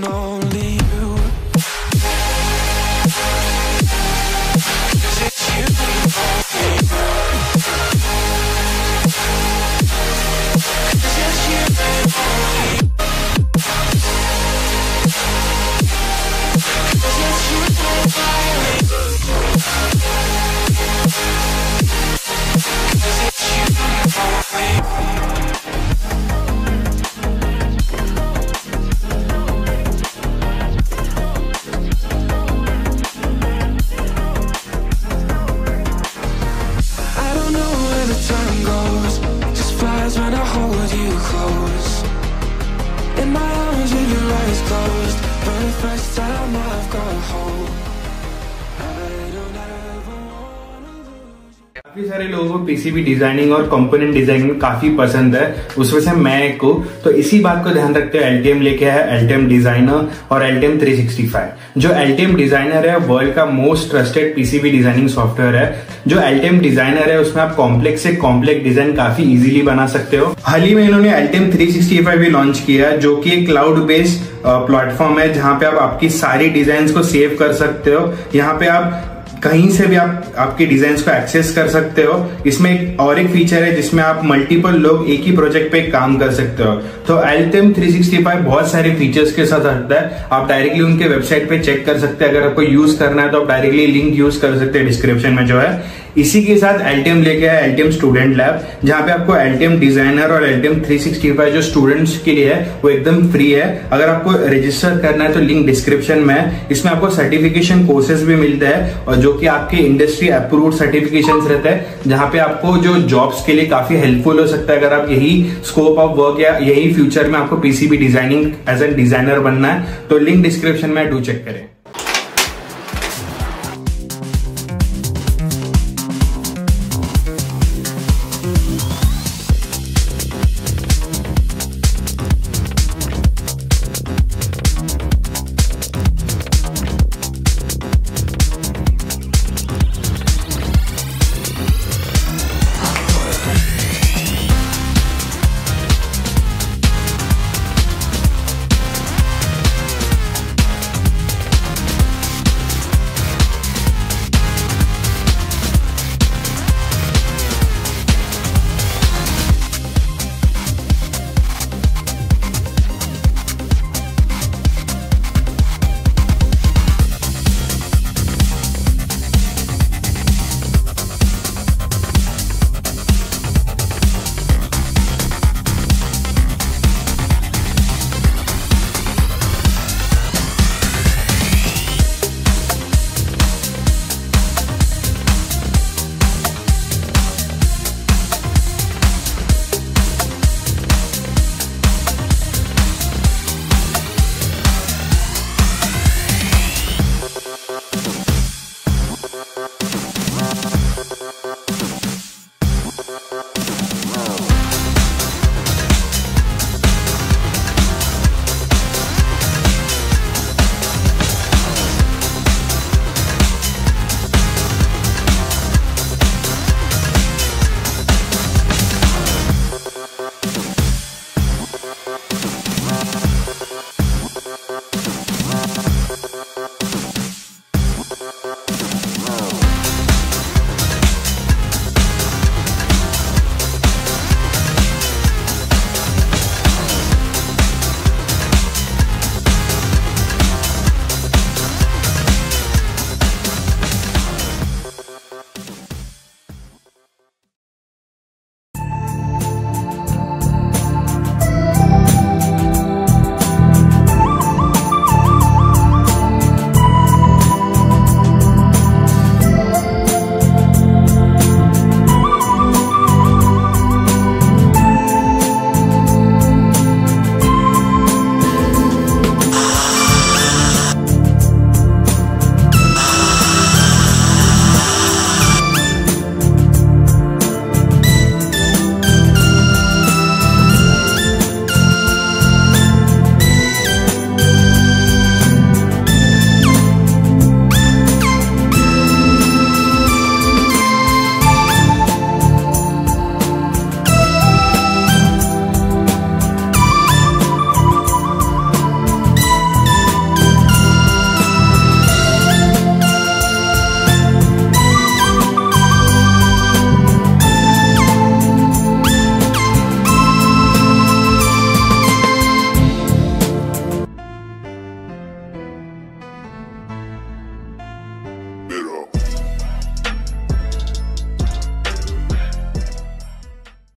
know close. In my arms with your eyes closed. For the first time I've got hope. काफ़ी सारे लोगों को PCB designing और component designing काफ़ी पसंद है। उसमें से मैं एक को तो इसी बात को ध्यान रखते हुए एलटीएम लेके आया एलटीएम डिज़ाइनर और एलटीएम 365 जो एलटीएम डिज़ाइनर है वर्ल्ड का most trusted PCB designing software है। जो एलटीएम डिज़ाइनर है, उसमें आप कॉम्प्लेक्स से कॉम्प्लेक्स डिज़ाइन काफ़ी इजीली बना सकते हो। हाल ही में इन्होंने एलटीएम 365 भी लॉन्च किया है, जो कि एक क्लाउड बेस्ड प्लेटफॉर्म है, जहाँ पे आप आपकी सारी डिज़ाइन को सेव कर सकते हो। यहाँ पे आप कहीं से भी आप, आपके डिज़ाइन को एक्सेस कर सकते हो। इसमें एक और एक फीचर है जिसमें आप मल्टीपल लोग एक ही प्रोजेक्ट पे काम कर सकते हो। तो एल्टेम 365 बहुत सारे फीचर्स के साथ आता है। आप डायरेक्टली उनके वेबसाइट पे चेक कर सकते हैं। अगर आपको यूज़ करना है तो आप डायरेक्टली लिंक यूज़ कर सकते हैं डिस्क्रिप्शन में जो है। इसी के साथ एल्टियम लेके आया एल्टियम स्टूडेंट लैब जहाँ पे आपको एल्टियम डिज़ाइनर और एल्टियम 365 जो स्टूडेंट्स के लिए है, वो एकदम फ्री है। अगर आपको रजिस्टर करना है तो लिंक डिस्क्रिप्शन में है। इसमें आपको सर्टिफिकेशन कोर्सेज भी मिलते हैं और जो कि आपके इंडस्ट्री अप्रूव सर्टिफिकेशन रहते हैं, जहाँ पे आपको जो जॉब्स के लिए काफ़ी हेल्पफुल हो सकता है। अगर आप यही स्कोप ऑफ़ वर्क या यही फ्यूचर में आपको PCB designing as a designer बनना है तो लिंक डिस्क्रिप्शन में डू चेक करें।